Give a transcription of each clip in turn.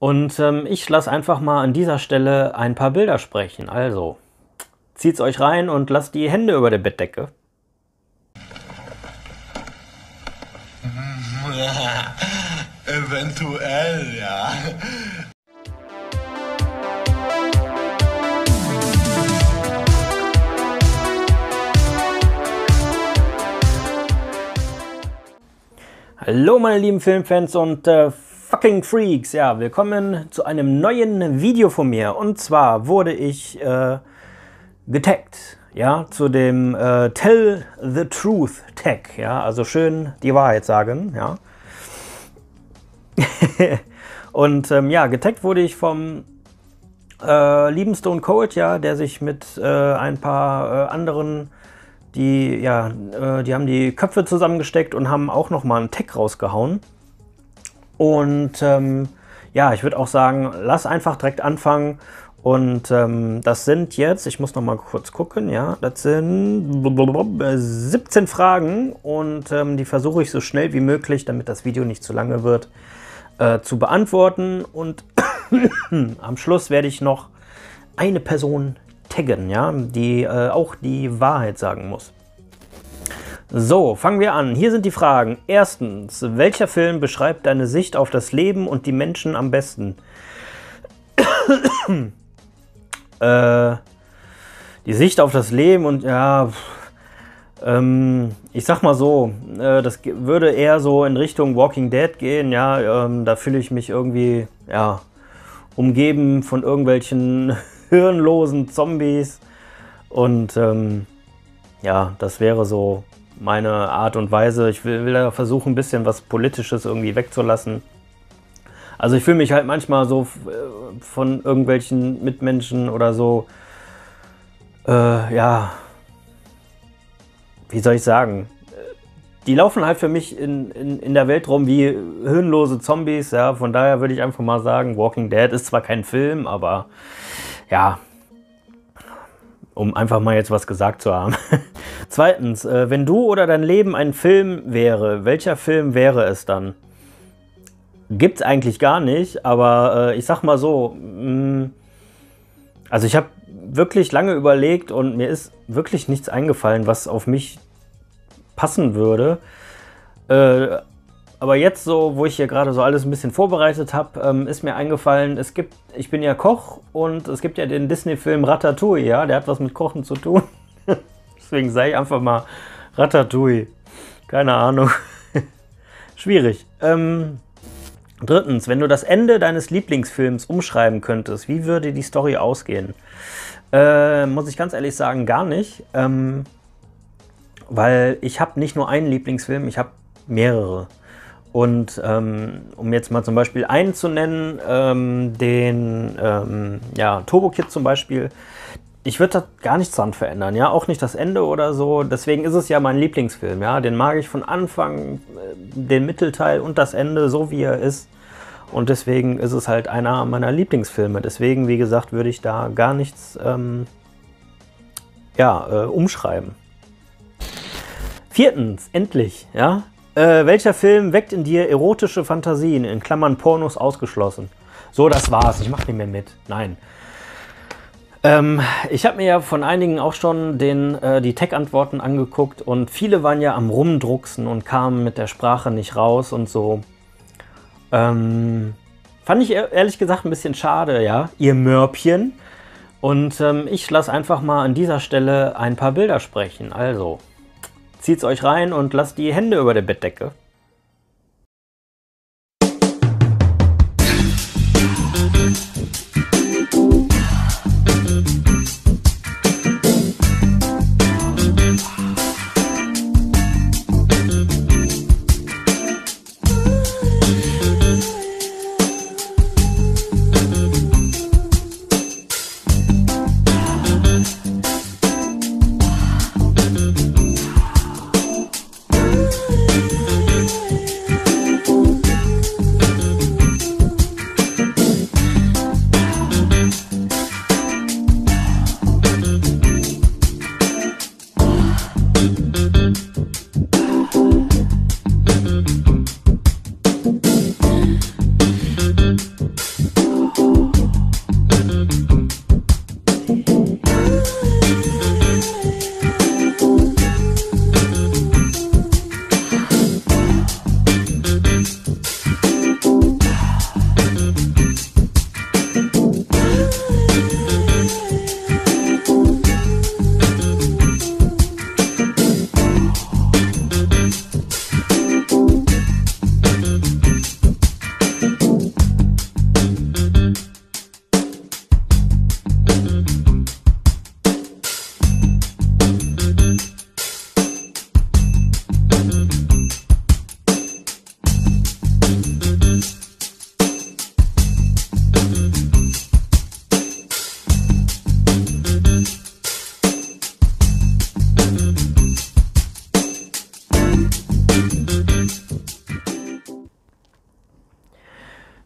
Und ähm, ich lasse einfach mal an dieser Stelle ein paar Bilder sprechen. Also, zieht's euch rein und lasst die Hände über der Bettdecke. Eventuell, ja. Hallo meine lieben Filmfans und äh, fucking Freaks. Ja, willkommen zu einem neuen Video von mir. Und zwar wurde ich äh, getaggt, ja, zu dem äh, Tell the Truth Tag, ja, also schön die Wahrheit sagen, ja. und ähm, ja, getaggt wurde ich vom äh, lieben Stone Cold, ja, der sich mit äh, ein paar äh, anderen die, ja, äh, die haben die Köpfe zusammengesteckt und haben auch noch mal einen Tag rausgehauen. Und ähm, ja, ich würde auch sagen, lass einfach direkt anfangen. Und ähm, das sind jetzt, ich muss noch mal kurz gucken, ja, das sind 17 Fragen und ähm, die versuche ich so schnell wie möglich, damit das Video nicht zu lange wird, äh, zu beantworten. Und am Schluss werde ich noch eine Person taggen, ja, die äh, auch die Wahrheit sagen muss. So, fangen wir an. Hier sind die Fragen. Erstens, welcher Film beschreibt deine Sicht auf das Leben und die Menschen am besten? äh, die Sicht auf das Leben und ja, ähm, ich sag mal so, äh, das würde eher so in Richtung Walking Dead gehen. Ja, ähm, da fühle ich mich irgendwie, ja, umgeben von irgendwelchen hirnlosen Zombies und ähm, ja, das wäre so meine Art und Weise. Ich will, will da versuchen, ein bisschen was Politisches irgendwie wegzulassen. Also ich fühle mich halt manchmal so äh, von irgendwelchen Mitmenschen oder so, äh, ja, wie soll ich sagen, die laufen halt für mich in, in, in der Welt rum wie hirnlose Zombies, ja, von daher würde ich einfach mal sagen, Walking Dead ist zwar kein Film, aber ja, um einfach mal jetzt was gesagt zu haben. Zweitens, äh, wenn du oder dein Leben ein Film wäre, welcher Film wäre es dann? Gibt es eigentlich gar nicht, aber äh, ich sag mal so, mh, mm, also ich habe wirklich lange überlegt und mir ist wirklich nichts eingefallen, was auf mich passen würde. Äh, aber jetzt so, wo ich hier gerade so alles ein bisschen vorbereitet habe, ähm, ist mir eingefallen, es gibt, ich bin ja Koch und es gibt ja den Disney-Film Ratatouille, ja, der hat was mit Kochen zu tun. Deswegen sei ich einfach mal Ratatouille. Keine Ahnung. Schwierig. Ähm, drittens, wenn du das Ende deines Lieblingsfilms umschreiben könntest, wie würde die Story ausgehen? Äh, muss ich ganz ehrlich sagen, gar nicht. Ähm, weil ich habe nicht nur einen Lieblingsfilm, ich habe mehrere. Und ähm, um jetzt mal zum Beispiel einen zu nennen, ähm, den ähm, ja, Turbo Kid zum Beispiel, ich würde da gar nichts dran verändern, ja, auch nicht das Ende oder so. Deswegen ist es ja mein Lieblingsfilm, ja. Den mag ich von Anfang, äh, den Mittelteil und das Ende, so wie er ist. Und deswegen ist es halt einer meiner Lieblingsfilme. Deswegen, wie gesagt, würde ich da gar nichts ähm, ja, äh, umschreiben. Viertens, endlich, ja, äh, welcher Film weckt in dir erotische Fantasien, in Klammern Pornos ausgeschlossen? So, das war's. Ich mach nicht mehr mit. Nein. Ähm, ich habe mir ja von einigen auch schon den, äh, die Tech-Antworten angeguckt und viele waren ja am Rumdrucksen und kamen mit der Sprache nicht raus und so. Ähm, fand ich ehrlich gesagt ein bisschen schade, ja, ihr Mörpchen. Und ähm, ich lasse einfach mal an dieser Stelle ein paar Bilder sprechen. Also, Zieht's euch rein und lasst die Hände über der Bettdecke.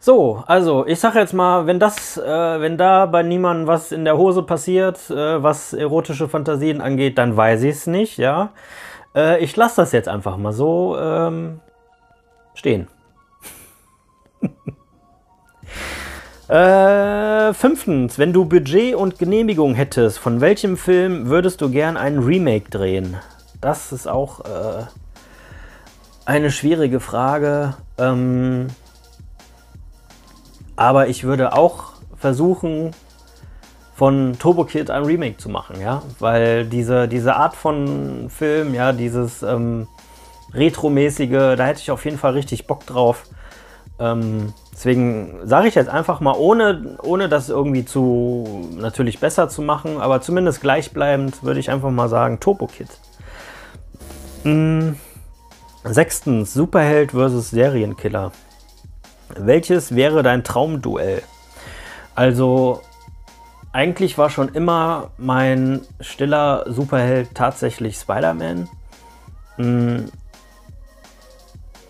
So, also ich sage jetzt mal, wenn das, äh, wenn da bei niemandem was in der Hose passiert, äh, was erotische Fantasien angeht, dann weiß ich es nicht, ja. Äh, ich lasse das jetzt einfach mal so ähm, stehen. Äh, fünftens, wenn du Budget und Genehmigung hättest, von welchem Film würdest du gern einen Remake drehen? Das ist auch äh, eine schwierige Frage. Ähm, aber ich würde auch versuchen, von Turbo Kid ein Remake zu machen, ja, weil diese, diese Art von Film, ja, dieses ähm, Retro-mäßige, da hätte ich auf jeden Fall richtig Bock drauf. Ähm, deswegen sage ich jetzt einfach mal, ohne, ohne das irgendwie zu natürlich besser zu machen, aber zumindest gleichbleibend, würde ich einfach mal sagen, Turbo Kid. Mhm. Sechstens, Superheld versus Serienkiller. Welches wäre dein Traumduell? Also, eigentlich war schon immer mein stiller Superheld tatsächlich Spider-Man. Mm.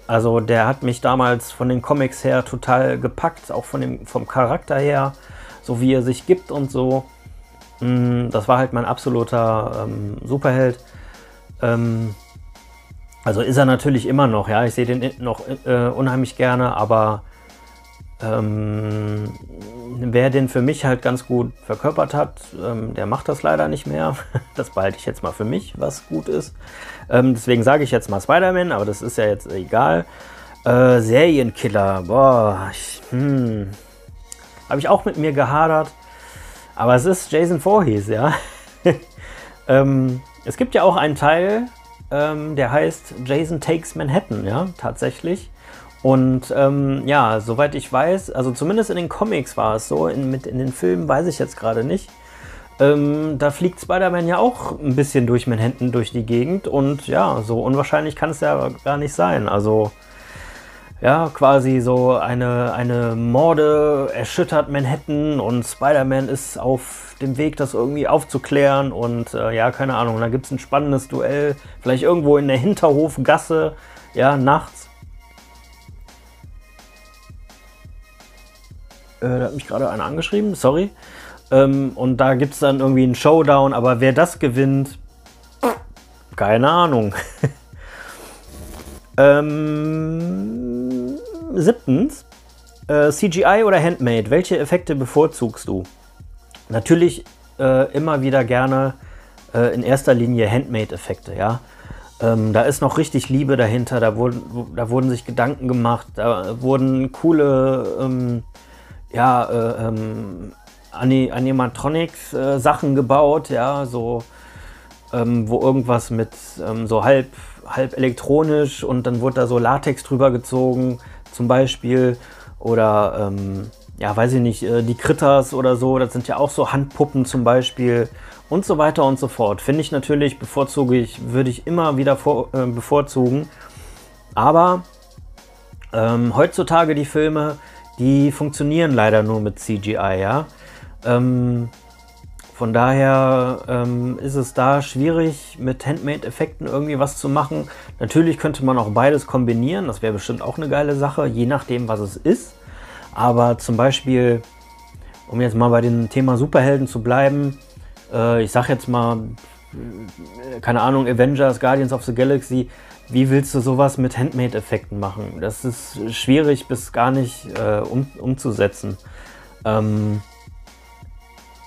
Also, der hat mich damals von den Comics her total gepackt, auch von dem, vom Charakter her, so wie er sich gibt und so. Mm, das war halt mein absoluter ähm, Superheld. Ähm, also ist er natürlich immer noch, ja. Ich sehe den noch äh, unheimlich gerne, aber ähm, wer den für mich halt ganz gut verkörpert hat, ähm, der macht das leider nicht mehr. Das behalte ich jetzt mal für mich, was gut ist. Ähm, deswegen sage ich jetzt mal Spider-Man, aber das ist ja jetzt egal. Äh, Serienkiller, boah, ich, hm, habe ich auch mit mir gehadert. Aber es ist Jason Voorhees, ja. ähm, es gibt ja auch einen Teil, ähm, der heißt Jason Takes Manhattan, ja, tatsächlich. Und ähm, ja, soweit ich weiß, also zumindest in den Comics war es so, in, mit, in den Filmen weiß ich jetzt gerade nicht. Ähm, da fliegt Spider-Man ja auch ein bisschen durch Manhattan durch die Gegend und ja, so unwahrscheinlich kann es ja gar nicht sein. Also ja, quasi so eine, eine Morde erschüttert Manhattan und Spider-Man ist auf dem Weg, das irgendwie aufzuklären und äh, ja, keine Ahnung, da gibt es ein spannendes Duell, vielleicht irgendwo in der Hinterhofgasse, ja, nachts. Äh, da hat mich gerade einer angeschrieben, sorry. Ähm, und da gibt es dann irgendwie einen Showdown, aber wer das gewinnt, keine Ahnung. ähm, siebtens, äh, CGI oder Handmade, welche Effekte bevorzugst du? Natürlich äh, immer wieder gerne äh, in erster Linie Handmade-Effekte, ja. Ähm, da ist noch richtig Liebe dahinter, da wurden, da wurden sich Gedanken gemacht, da wurden coole ähm, ja, äh, ähm, Animatronics-Sachen äh, gebaut, ja, so, ähm, wo irgendwas mit ähm, so halb, halb elektronisch und dann wurde da so Latex drüber gezogen, zum Beispiel. Oder, ähm, ja, weiß ich nicht, äh, die Critters oder so, das sind ja auch so Handpuppen zum Beispiel und so weiter und so fort. Finde ich natürlich, bevorzuge ich, würde ich immer wieder vor, äh, bevorzugen. Aber ähm, heutzutage die Filme, die funktionieren leider nur mit CGI, ja. Ähm, von daher ähm, ist es da schwierig, mit Handmade-Effekten irgendwie was zu machen. Natürlich könnte man auch beides kombinieren, das wäre bestimmt auch eine geile Sache, je nachdem, was es ist. Aber zum Beispiel, um jetzt mal bei dem Thema Superhelden zu bleiben, äh, ich sag jetzt mal, äh, keine Ahnung, Avengers, Guardians of the Galaxy, wie willst du sowas mit Handmade-Effekten machen? Das ist schwierig bis gar nicht äh, um, umzusetzen. Ähm,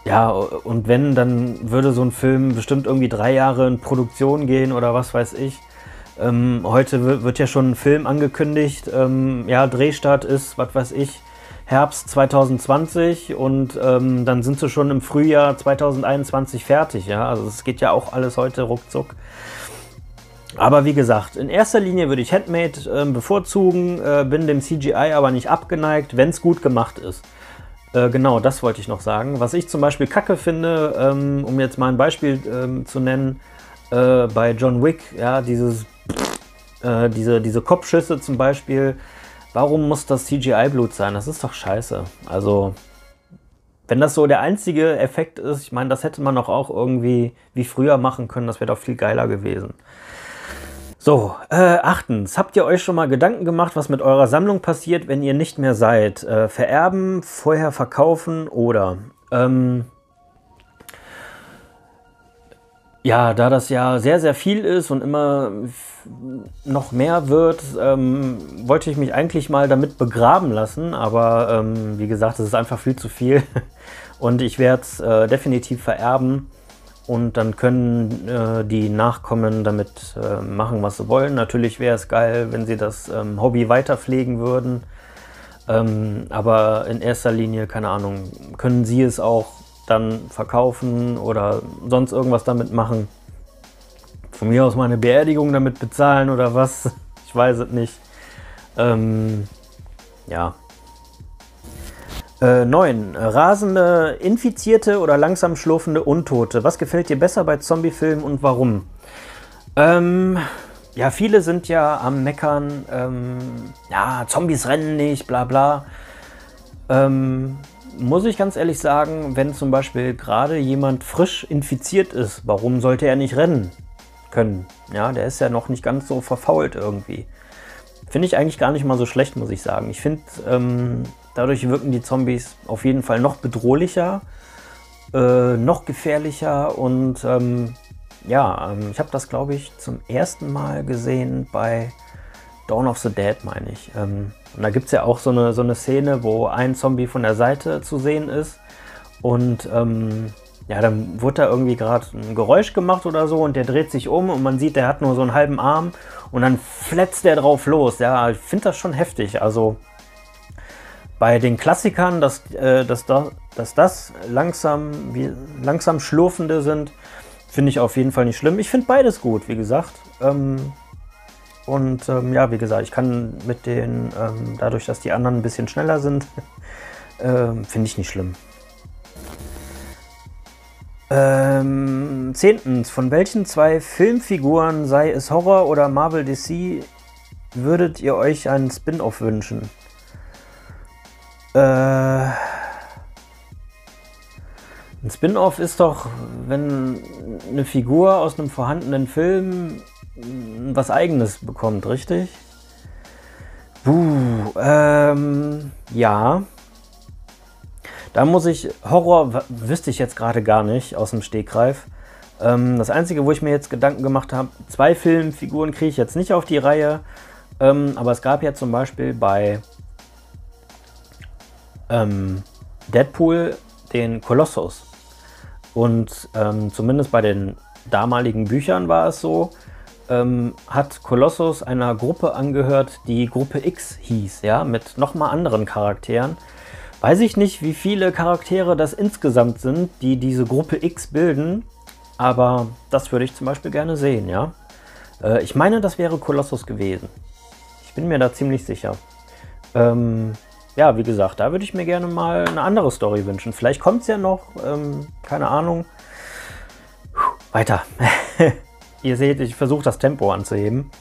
ja, und wenn, dann würde so ein Film bestimmt irgendwie drei Jahre in Produktion gehen oder was weiß ich. Ähm, heute wird ja schon ein Film angekündigt. Ähm, ja, Drehstart ist, was weiß ich, Herbst 2020 und ähm, dann sind sie schon im Frühjahr 2021 fertig. Ja, also es geht ja auch alles heute ruckzuck. Aber wie gesagt, in erster Linie würde ich Handmade äh, bevorzugen, äh, bin dem CGI aber nicht abgeneigt, wenn es gut gemacht ist. Äh, genau, das wollte ich noch sagen. Was ich zum Beispiel kacke finde, ähm, um jetzt mal ein Beispiel ähm, zu nennen, äh, bei John Wick, ja, dieses, äh, diese, diese Kopfschüsse zum Beispiel, warum muss das CGI-Blut sein? Das ist doch scheiße. Also, wenn das so der einzige Effekt ist, ich meine, das hätte man doch auch irgendwie wie früher machen können, das wäre doch viel geiler gewesen. So, äh, achtens, habt ihr euch schon mal Gedanken gemacht, was mit eurer Sammlung passiert, wenn ihr nicht mehr seid? Äh, vererben, vorher verkaufen oder? Ähm, ja, da das ja sehr, sehr viel ist und immer noch mehr wird, ähm, wollte ich mich eigentlich mal damit begraben lassen. Aber ähm, wie gesagt, es ist einfach viel zu viel und ich werde es äh, definitiv vererben. Und dann können äh, die Nachkommen damit äh, machen, was sie wollen. Natürlich wäre es geil, wenn sie das ähm, Hobby weiterpflegen würden. Ähm, aber in erster Linie, keine Ahnung, können sie es auch dann verkaufen oder sonst irgendwas damit machen. Von mir aus meine Beerdigung damit bezahlen oder was. Ich weiß es nicht. Ähm, ja, äh, 9. Rasende, infizierte oder langsam schlurfende Untote. Was gefällt dir besser bei Zombiefilmen und warum? Ähm, ja, viele sind ja am Meckern, ähm, ja, Zombies rennen nicht, bla bla. Ähm, muss ich ganz ehrlich sagen, wenn zum Beispiel gerade jemand frisch infiziert ist, warum sollte er nicht rennen können? Ja, der ist ja noch nicht ganz so verfault irgendwie. Finde ich eigentlich gar nicht mal so schlecht, muss ich sagen. Ich finde, ähm, Dadurch wirken die Zombies auf jeden Fall noch bedrohlicher, äh, noch gefährlicher und ähm, ja, ähm, ich habe das glaube ich zum ersten Mal gesehen bei Dawn of the Dead, meine ich. Ähm, und da gibt es ja auch so eine, so eine Szene, wo ein Zombie von der Seite zu sehen ist und ähm, ja, dann wurde da irgendwie gerade ein Geräusch gemacht oder so und der dreht sich um und man sieht, der hat nur so einen halben Arm und dann fletzt der drauf los. Ja, ich finde das schon heftig. Also bei den Klassikern, dass, äh, dass, da, dass das langsam, wie, langsam schlurfende sind, finde ich auf jeden Fall nicht schlimm. Ich finde beides gut, wie gesagt. Ähm, und ähm, ja, wie gesagt, ich kann mit den, ähm, dadurch, dass die anderen ein bisschen schneller sind, ähm, finde ich nicht schlimm. Ähm, zehntens, von welchen zwei Filmfiguren, sei es Horror oder Marvel DC, würdet ihr euch einen Spin-off wünschen? Äh, ein Spin-off ist doch, wenn eine Figur aus einem vorhandenen Film was eigenes bekommt, richtig? Buh, ähm, ja. Da muss ich, Horror wüsste ich jetzt gerade gar nicht aus dem Stegreif. Ähm, das Einzige, wo ich mir jetzt Gedanken gemacht habe, zwei Filmfiguren kriege ich jetzt nicht auf die Reihe. Ähm, aber es gab ja zum Beispiel bei ähm, Deadpool den Kolossus. Und ähm, zumindest bei den damaligen Büchern war es so, ähm, hat Kolossus einer Gruppe angehört, die Gruppe X hieß, ja, mit nochmal anderen Charakteren. Weiß ich nicht, wie viele Charaktere das insgesamt sind, die diese Gruppe X bilden, aber das würde ich zum Beispiel gerne sehen, ja. Äh, ich meine, das wäre Kolossus gewesen. Ich bin mir da ziemlich sicher. Ähm, ja, wie gesagt, da würde ich mir gerne mal eine andere Story wünschen. Vielleicht kommt es ja noch, ähm, keine Ahnung. Puh, weiter. Ihr seht, ich versuche das Tempo anzuheben.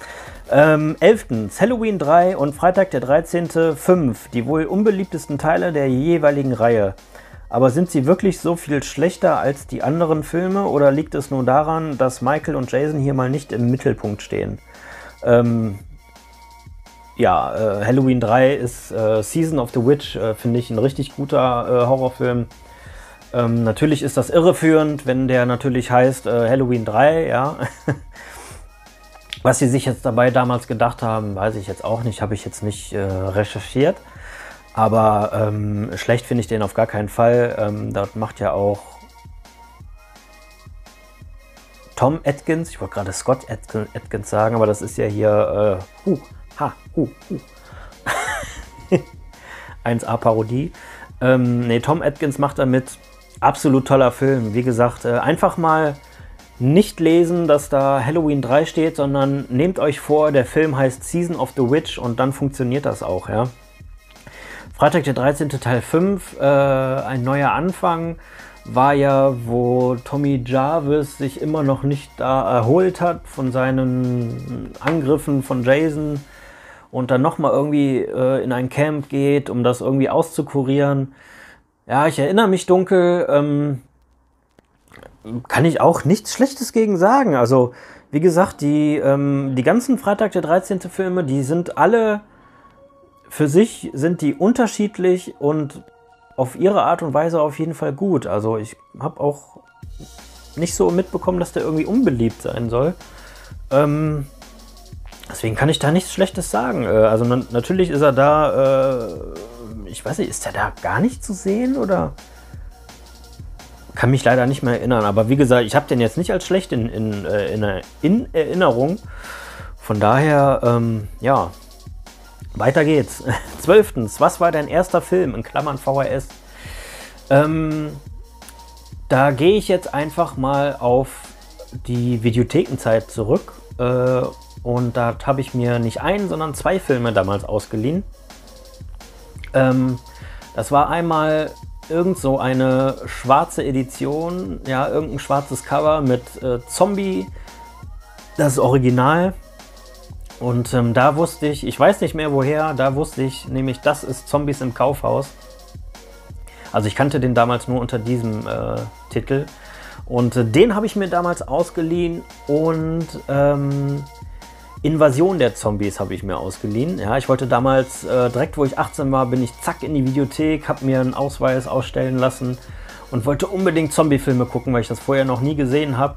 Ähm, 11. Halloween 3 und Freitag der 13. 5. Die wohl unbeliebtesten Teile der jeweiligen Reihe. Aber sind sie wirklich so viel schlechter als die anderen Filme oder liegt es nur daran, dass Michael und Jason hier mal nicht im Mittelpunkt stehen? Ähm, ja, äh, Halloween 3 ist äh, Season of the Witch, äh, finde ich ein richtig guter äh, Horrorfilm. Ähm, natürlich ist das irreführend, wenn der natürlich heißt äh, Halloween 3, ja. Was sie sich jetzt dabei damals gedacht haben, weiß ich jetzt auch nicht, habe ich jetzt nicht äh, recherchiert. Aber ähm, schlecht finde ich den auf gar keinen Fall. Ähm, dort macht ja auch Tom Atkins, ich wollte gerade Scott Atkins sagen, aber das ist ja hier, uh, Ha, hu, hu. 1A-Parodie. Ähm, nee, Tom Atkins macht damit absolut toller Film. Wie gesagt, äh, einfach mal nicht lesen, dass da Halloween 3 steht, sondern nehmt euch vor, der Film heißt Season of the Witch und dann funktioniert das auch, ja. Freitag der 13. Teil 5, äh, ein neuer Anfang, war ja, wo Tommy Jarvis sich immer noch nicht da erholt hat von seinen Angriffen von Jason und dann nochmal irgendwie äh, in ein Camp geht, um das irgendwie auszukurieren. Ja, ich erinnere mich dunkel. Ähm, kann ich auch nichts Schlechtes gegen sagen. Also, wie gesagt, die, ähm, die ganzen Freitag der 13. Filme, die sind alle für sich, sind die unterschiedlich und auf ihre Art und Weise auf jeden Fall gut. Also ich habe auch nicht so mitbekommen, dass der irgendwie unbeliebt sein soll. Ähm, deswegen kann ich da nichts Schlechtes sagen. Äh, also natürlich ist er da, äh, ich weiß nicht, ist der da gar nicht zu sehen oder? Kann mich leider nicht mehr erinnern. Aber wie gesagt, ich habe den jetzt nicht als schlecht in, in, äh, in, in Erinnerung. Von daher, ähm, ja, weiter geht's. Zwölftens, was war dein erster Film in Klammern VHS? Ähm, da gehe ich jetzt einfach mal auf die Videothekenzeit zurück. Äh, und da habe ich mir nicht einen, sondern zwei Filme damals ausgeliehen. Ähm, das war einmal irgend so eine schwarze Edition, ja, irgendein schwarzes Cover mit äh, Zombie, das Original. Und ähm, da wusste ich, ich weiß nicht mehr woher, da wusste ich nämlich, das ist Zombies im Kaufhaus. Also ich kannte den damals nur unter diesem äh, Titel. Und äh, den habe ich mir damals ausgeliehen und ähm, Invasion der Zombies habe ich mir ausgeliehen. Ja, ich wollte damals, äh, direkt wo ich 18 war, bin ich zack in die Videothek, habe mir einen Ausweis ausstellen lassen und wollte unbedingt Zombie-Filme gucken, weil ich das vorher noch nie gesehen habe.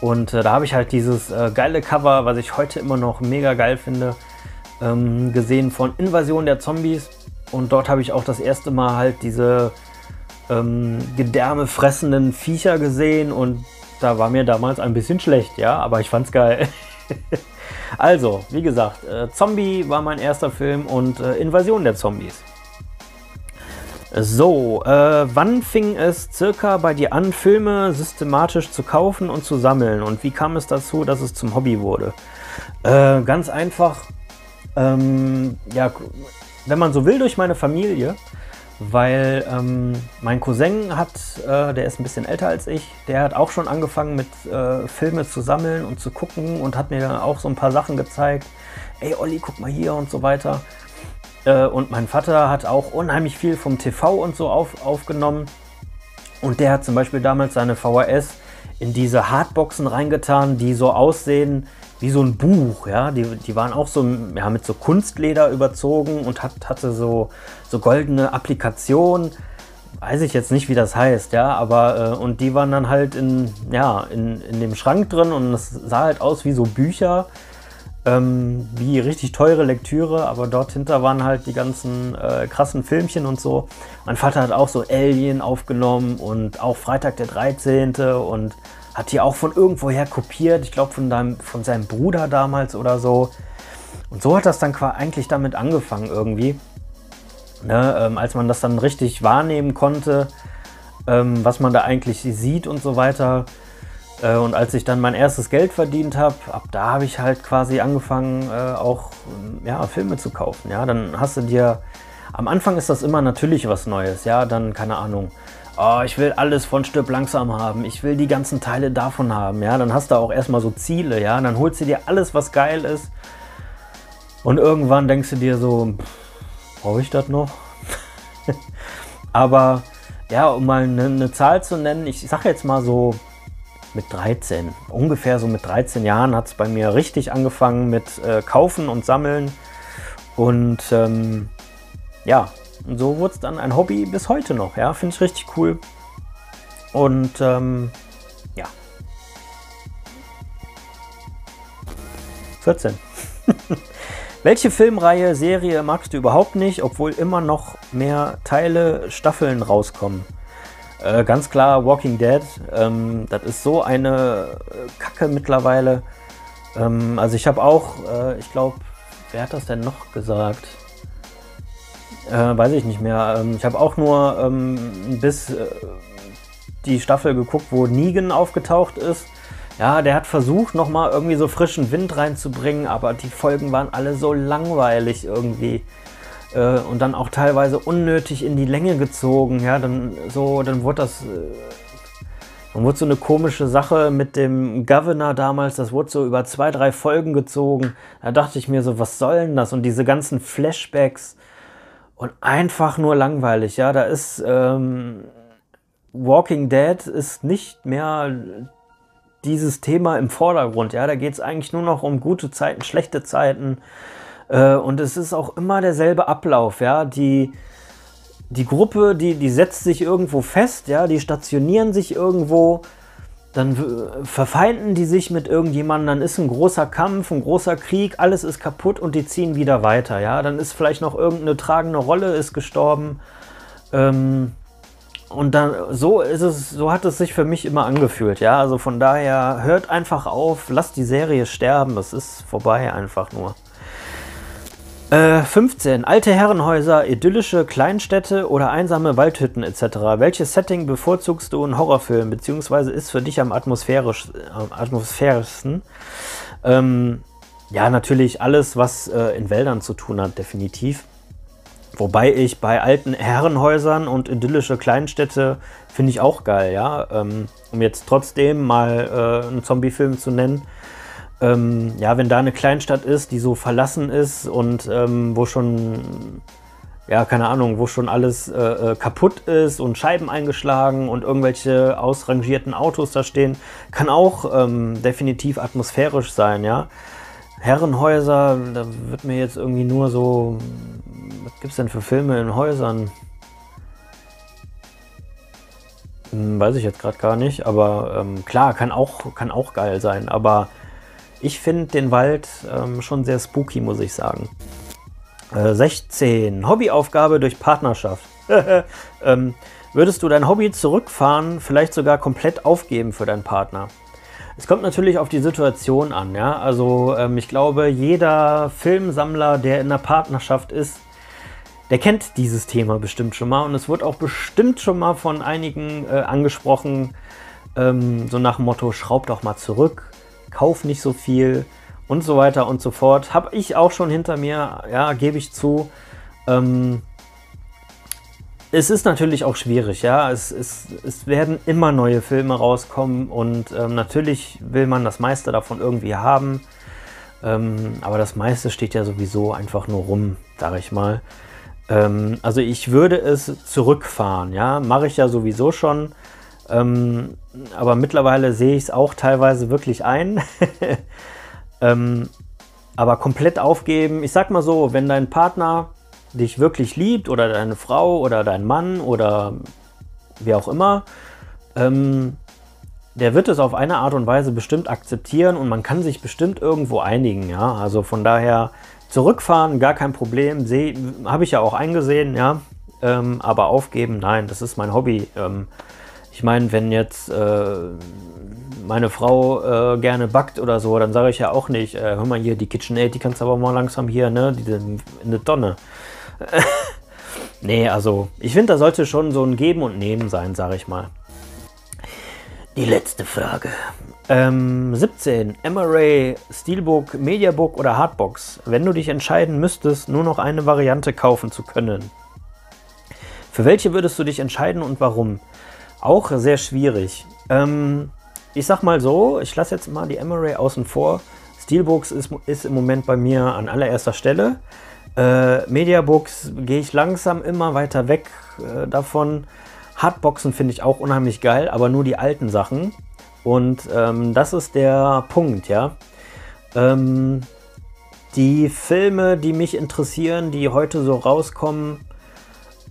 Und äh, da habe ich halt dieses äh, geile Cover, was ich heute immer noch mega geil finde, ähm, gesehen von Invasion der Zombies. Und dort habe ich auch das erste Mal halt diese ähm, Gedärme fressenden Viecher gesehen und da war mir damals ein bisschen schlecht, ja, aber ich fand's geil. also, wie gesagt, äh, Zombie war mein erster Film und äh, Invasion der Zombies. So, äh, wann fing es circa bei dir an, Filme systematisch zu kaufen und zu sammeln? Und wie kam es dazu, dass es zum Hobby wurde? Äh, ganz einfach, ähm, ja, wenn man so will, durch meine Familie weil ähm, mein Cousin hat, äh, der ist ein bisschen älter als ich, der hat auch schon angefangen mit äh, Filme zu sammeln und zu gucken und hat mir auch so ein paar Sachen gezeigt. Ey Olli, guck mal hier und so weiter. Äh, und mein Vater hat auch unheimlich viel vom TV und so auf, aufgenommen. Und der hat zum Beispiel damals seine VHS in diese Hardboxen reingetan, die so aussehen wie so ein Buch, ja. Die, die waren auch so ja, mit so Kunstleder überzogen und hat, hatte so, so goldene Applikationen. Weiß ich jetzt nicht, wie das heißt, ja, aber äh, und die waren dann halt in, ja, in, in dem Schrank drin und es sah halt aus wie so Bücher, ähm, wie richtig teure Lektüre, aber dort hinter waren halt die ganzen äh, krassen Filmchen und so. Mein Vater hat auch so Alien aufgenommen und auch Freitag der 13. und hat die auch von irgendwoher kopiert, ich glaube von, von seinem Bruder damals oder so. Und so hat das dann eigentlich damit angefangen irgendwie. Ne, ähm, als man das dann richtig wahrnehmen konnte, ähm, was man da eigentlich sieht und so weiter. Äh, und als ich dann mein erstes Geld verdient habe, ab da habe ich halt quasi angefangen, äh, auch ja, Filme zu kaufen. Ja, dann hast du dir, am Anfang ist das immer natürlich was Neues. Ja, dann keine Ahnung oh, ich will alles von Stück langsam haben, ich will die ganzen Teile davon haben, ja, dann hast du auch erstmal so Ziele, ja, dann holst du dir alles, was geil ist. Und irgendwann denkst du dir so, brauche ich das noch? Aber ja, um mal eine, eine Zahl zu nennen, ich sage jetzt mal so mit 13, ungefähr so mit 13 Jahren hat es bei mir richtig angefangen mit äh, Kaufen und Sammeln. Und ähm, ja, und so wurde es dann ein Hobby bis heute noch. Ja, finde ich richtig cool. Und ähm, ja. 14. Welche Filmreihe, Serie magst du überhaupt nicht, obwohl immer noch mehr Teile, Staffeln rauskommen? Äh, ganz klar Walking Dead. Ähm, das ist so eine äh, Kacke mittlerweile. Ähm, also ich habe auch, äh, ich glaube, wer hat das denn noch gesagt? Äh, weiß ich nicht mehr. Ähm, ich habe auch nur ähm, bis äh, die Staffel geguckt, wo Negan aufgetaucht ist. Ja, der hat versucht, nochmal irgendwie so frischen Wind reinzubringen, aber die Folgen waren alle so langweilig irgendwie. Äh, und dann auch teilweise unnötig in die Länge gezogen. Ja, dann so, dann wurde das. Äh, dann wurde so eine komische Sache mit dem Governor damals, das wurde so über zwei, drei Folgen gezogen. Da dachte ich mir so, was soll denn das? Und diese ganzen Flashbacks und einfach nur langweilig. Ja, da ist ähm, Walking Dead ist nicht mehr dieses Thema im Vordergrund. Ja, da geht es eigentlich nur noch um gute Zeiten, schlechte Zeiten. Äh, und es ist auch immer derselbe Ablauf. Ja, die, die Gruppe, die, die setzt sich irgendwo fest. Ja, die stationieren sich irgendwo. Dann verfeinden die sich mit irgendjemandem, dann ist ein großer Kampf, ein großer Krieg, alles ist kaputt und die ziehen wieder weiter. Ja, dann ist vielleicht noch irgendeine tragende Rolle ist gestorben. Ähm, und dann, so ist es, so hat es sich für mich immer angefühlt, ja. Also von daher, hört einfach auf, lasst die Serie sterben, es ist vorbei einfach nur. Äh, 15. Alte Herrenhäuser, idyllische Kleinstädte oder einsame Waldhütten etc. Welches Setting bevorzugst du in Horrorfilmen, beziehungsweise ist für dich am atmosphärisch, äh, atmosphärischsten? Ähm, ja, natürlich alles, was äh, in Wäldern zu tun hat, definitiv. Wobei ich bei alten Herrenhäusern und idyllische Kleinstädte finde ich auch geil, ja. Ähm, um jetzt trotzdem mal äh, einen Zombie-Film zu nennen. Ähm, ja, wenn da eine Kleinstadt ist, die so verlassen ist und ähm, wo schon, ja, keine Ahnung, wo schon alles äh, äh, kaputt ist und Scheiben eingeschlagen und irgendwelche ausrangierten Autos da stehen, kann auch ähm, definitiv atmosphärisch sein, ja. Herrenhäuser, da wird mir jetzt irgendwie nur so was gibt es denn für Filme in Häusern? Hm, weiß ich jetzt gerade gar nicht, aber ähm, klar, kann auch, kann auch geil sein. Aber ich finde den Wald ähm, schon sehr spooky, muss ich sagen. Äh, 16. Hobbyaufgabe durch Partnerschaft. ähm, würdest du dein Hobby zurückfahren, vielleicht sogar komplett aufgeben für deinen Partner? Es kommt natürlich auf die Situation an, ja. Also ähm, ich glaube, jeder Filmsammler, der in einer Partnerschaft ist, der kennt dieses Thema bestimmt schon mal und es wird auch bestimmt schon mal von einigen äh, angesprochen, ähm, so nach dem Motto, schraub doch mal zurück, kauf nicht so viel und so weiter und so fort. Habe ich auch schon hinter mir, ja, gebe ich zu. Ähm, es ist natürlich auch schwierig, ja. Es, es, es werden immer neue Filme rauskommen und ähm, natürlich will man das meiste davon irgendwie haben. Ähm, aber das meiste steht ja sowieso einfach nur rum, sage ich mal. Ähm, also ich würde es zurückfahren, ja, mache ich ja sowieso schon. Ähm, aber mittlerweile sehe ich es auch teilweise wirklich ein. ähm, aber komplett aufgeben, ich sag mal so, wenn dein Partner dich wirklich liebt oder deine Frau oder dein Mann oder wer auch immer, ähm, der wird es auf eine Art und Weise bestimmt akzeptieren und man kann sich bestimmt irgendwo einigen, ja. Also von daher Zurückfahren, gar kein Problem, habe ich ja auch eingesehen, ja. Ähm, aber aufgeben, nein, das ist mein Hobby. Ähm, ich meine, wenn jetzt äh, meine Frau äh, gerne backt oder so, dann sage ich ja auch nicht, äh, hör mal hier, die KitchenAid, die kannst du aber mal langsam hier, ne, die, in eine Tonne. nee, also ich finde, da sollte schon so ein Geben und Nehmen sein, sage ich mal. Die letzte Frage. Ähm, 17. MRA, Steelbook, Mediabook oder Hardbox. Wenn du dich entscheiden müsstest, nur noch eine Variante kaufen zu können. Für welche würdest du dich entscheiden und warum? Auch sehr schwierig. Ähm, ich sag mal so, ich lasse jetzt mal die MRA außen vor. Steelbooks ist, ist im Moment bei mir an allererster Stelle. Äh, Mediabooks gehe ich langsam immer weiter weg äh, davon. Hardboxen finde ich auch unheimlich geil, aber nur die alten Sachen. Und ähm, das ist der Punkt, ja. Ähm, die Filme, die mich interessieren, die heute so rauskommen,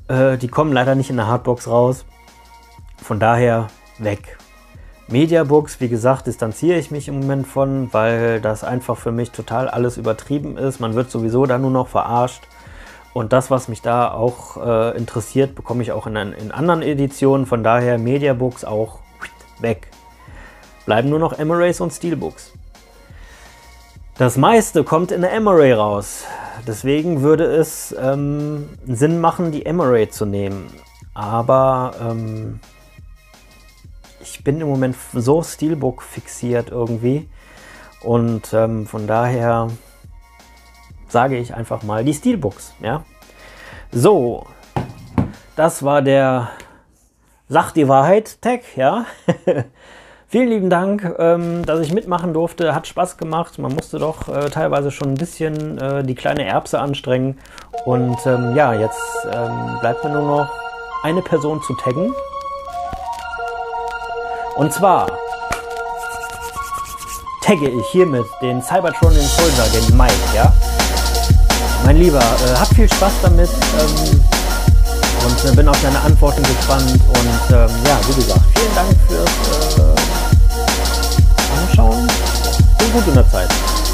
äh, die kommen leider nicht in der Hardbox raus. Von daher weg. Mediabooks, wie gesagt, distanziere ich mich im Moment von, weil das einfach für mich total alles übertrieben ist. Man wird sowieso da nur noch verarscht. Und das, was mich da auch äh, interessiert, bekomme ich auch in, in, anderen Editionen. Von daher Mediabooks auch weg. Bleiben nur noch Emirates und Steelbooks. Das meiste kommt in der Emery raus. Deswegen würde es ähm, Sinn machen, die Emery zu nehmen. Aber ähm, ich bin im Moment so Steelbook fixiert irgendwie. Und ähm, von daher sage ich einfach mal die Steelbooks. Ja? So, das war der Sach die Wahrheit Tag. Ja? Vielen lieben Dank, ähm, dass ich mitmachen durfte. Hat Spaß gemacht. Man musste doch äh, teilweise schon ein bisschen äh, die kleine Erbse anstrengen. Und ähm, ja, jetzt ähm, bleibt mir nur noch eine Person zu taggen. Und zwar tagge ich hiermit den Cybertron Soldier, den Mike, ja. Mein Lieber, äh, hab viel Spaß damit ähm, und äh, bin auf deine Antworten gespannt und ähm, ja, wie gesagt, vielen Dank fürs äh, Anschauen. Bin gut in der Zeit.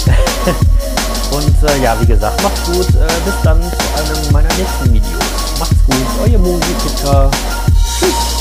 und äh, ja, wie gesagt, macht's gut. Äh, bis dann zu einem meiner nächsten Videos. Macht's gut, euer Musiker. Tschüss.